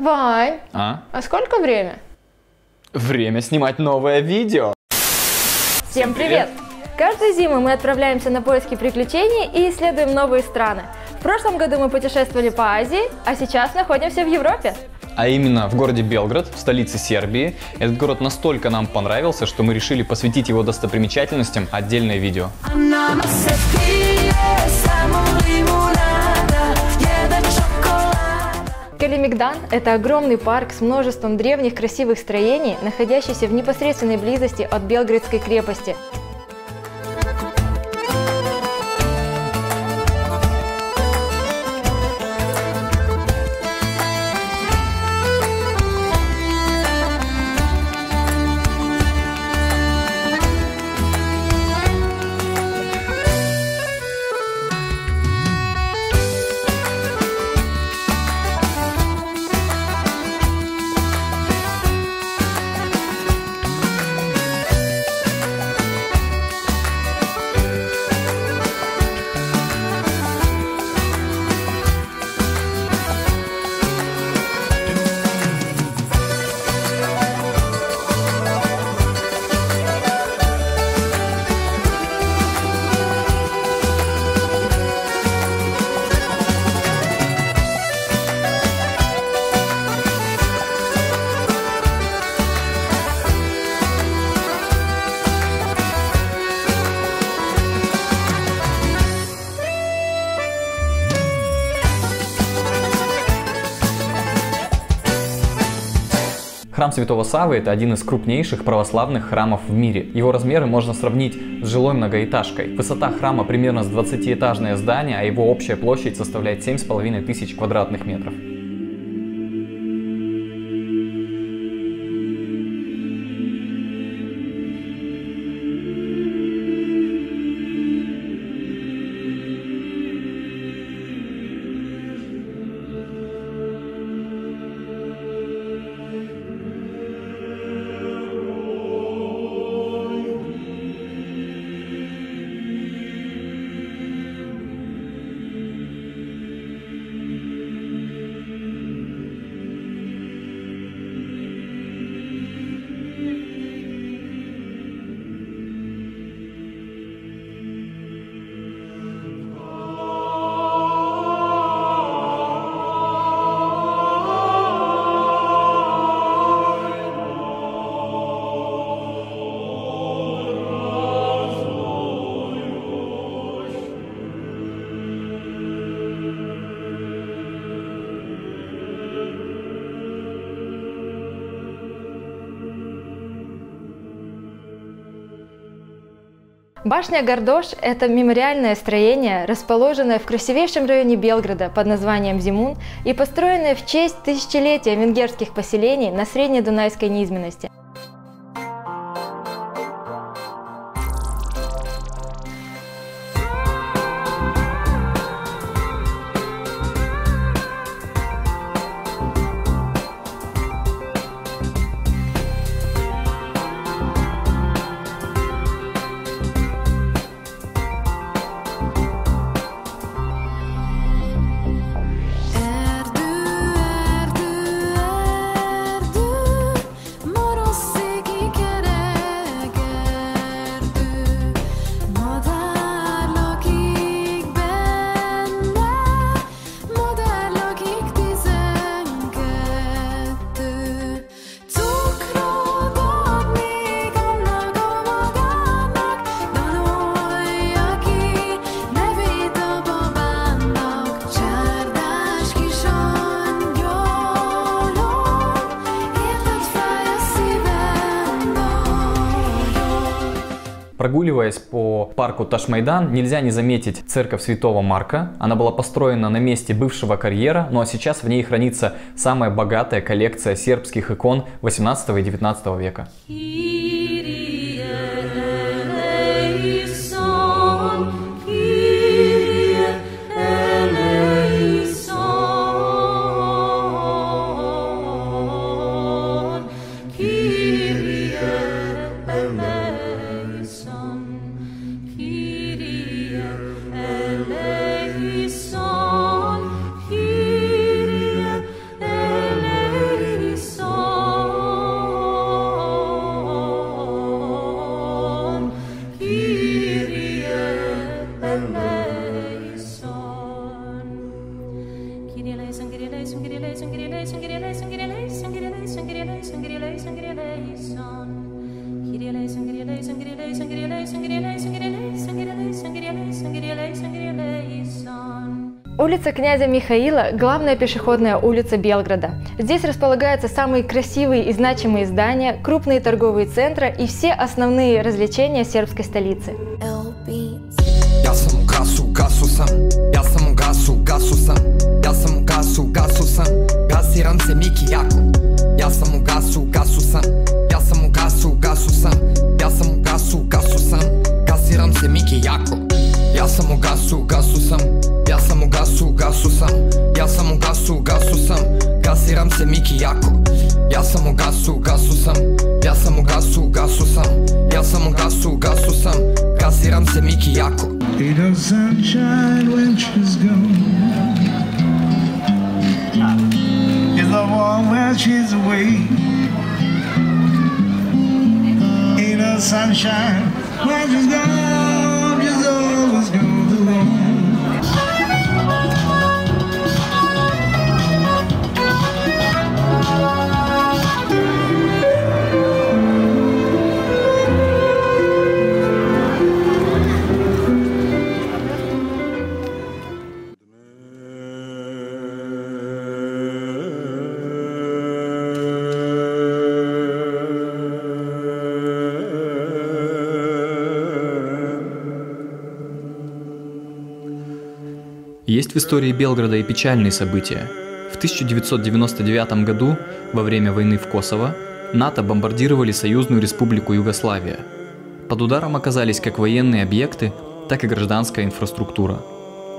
Вань, А? а сколько время? Время снимать новое видео. Всем привет! Каждую зиму мы отправляемся на поиски приключений и исследуем новые страны. В прошлом году мы путешествовали по Азии, а сейчас находимся в Европе. А именно в городе Белград, в столице Сербии. Этот город настолько нам понравился, что мы решили посвятить его достопримечательностям отдельное видео. A Калимигдан – это огромный парк с множеством древних красивых строений, находящийся в непосредственной близости от Белградской крепости. Храм Святого Савы – это один из крупнейших православных храмов в мире. Его размеры можно сравнить с жилой многоэтажкой. Высота храма примерно с 20-этажное здание, а его общая площадь составляет 7,5 тысяч квадратных метров. Башня Гордош – это мемориальное строение, расположенное в красивейшем районе Белграда под названием Зимун и построенное в честь тысячелетия венгерских поселений на Средней Дунайской низменности. Прогуливаясь по парку Ташмайдан, нельзя не заметить церковь Святого Марка. Она была построена на месте бывшего карьера, ну а сейчас в ней хранится самая богатая коллекция сербских икон 18 и 19 века. Улица князя Михаила – главная пешеходная улица Белграда. Здесь располагаются самые красивые и значимые здания, крупные торговые центры и все основные развлечения сербской столицы. Gasu, gasu sam Ja sam u gasu, gasu sam Gasiram se Miki jako Ja sam u gasu, gasu sam Ja Miki jako? Ja sam u gasu, gasu sam. Ja sam u gasu, gasu sam. Ja sam u gasu, gasu sam. Gasiram se Miki jako? Ja sam u gasu, gasu sam. Ja sam u gasu, gasu sam. Ja sam u gasu, gasu sam. Gasiram se Miki jako? Ain't no sunshine when she's gone. Is the warm when she's away. Sunshine when she's gone. Есть в истории Белграда и печальные события. В 1999 году, во время войны в Косово, НАТО бомбардировали Союзную Республику Югославия. Под ударом оказались как военные объекты, так и гражданская инфраструктура.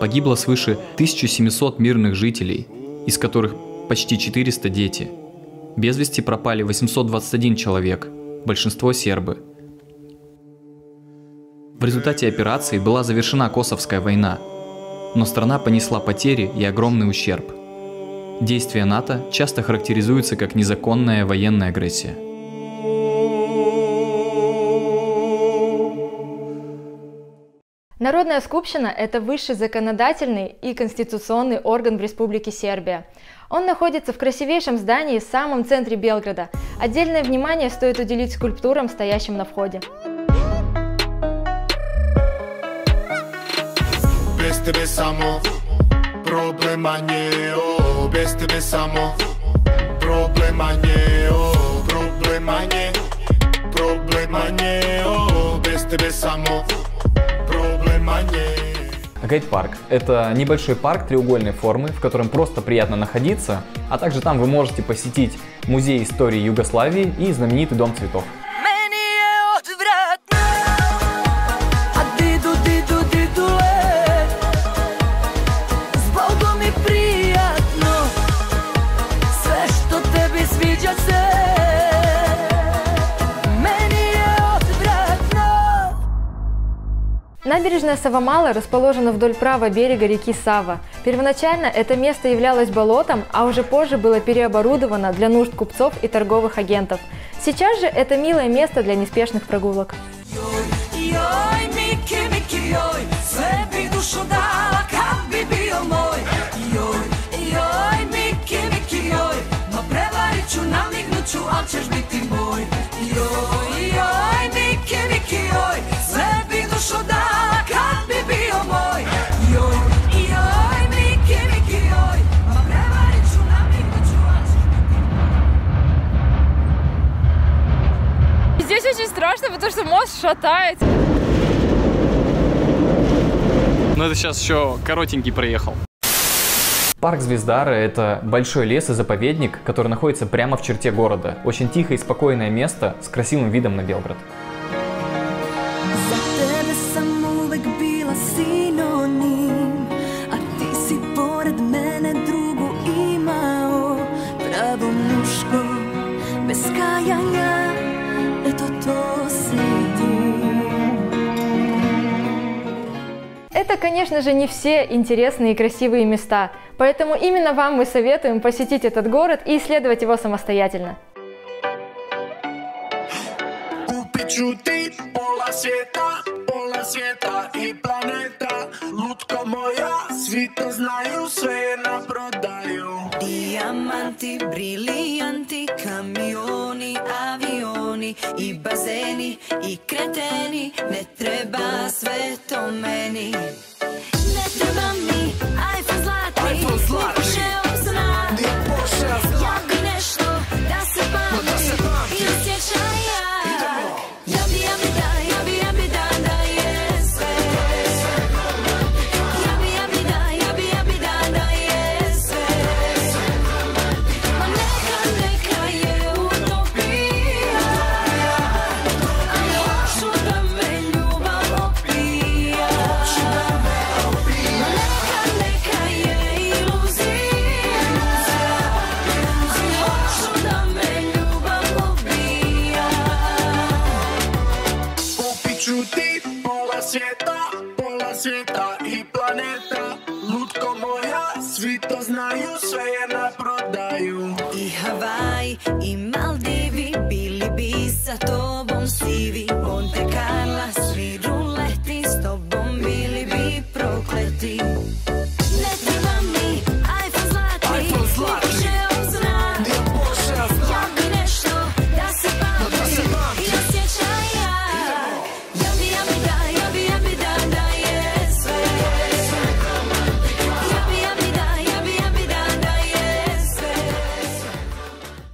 Погибло свыше 1700 мирных жителей, из которых почти 400 дети. Без вести пропали 821 человек, большинство сербы. В результате операции была завершена Косовская война, но страна понесла потери и огромный ущерб. Действия НАТО часто характеризуются как незаконная военная агрессия. Народная скупщина – это высший законодательный и конституционный орган в Республике Сербия. Он находится в красивейшем здании в самом центре Белграда. Отдельное внимание стоит уделить скульптурам, стоящим на входе. Bez tebe samo problem manje o Bez tebe samo. Problem manje o Problem manje Problem manje o Bez tebe samo. Problem manje Гайд-парк – это небольшой парк треугольной формы, в котором просто приятно находиться, а также там вы можете посетить музей истории Югославии и знаменитый Дом цветов. Набережная Савамала расположена вдоль правого берега реки Сава. Первоначально это место являлось болотом, а уже позже было переоборудовано для нужд купцов и торговых агентов. Сейчас же это милое место для неспешных прогулок. Joj, Miki, Miki, joj Sve bi dušu dala страшно, потому что мост шатается. Но это сейчас еще коротенький проехал. Парк Звездара – это большой лес и заповедник, который находится прямо в черте города. Очень тихое и спокойное место с красивым видом на Белград. Это, конечно же, не все интересные и красивые места, поэтому именно вам мы советуем посетить этот город и исследовать его самостоятельно. Sve je na prodaju Avioni i bazeni i kreteni. Ne treba sve to meni. Ne treba mi iPhone zlatni, ni Porsche osna Ni. see.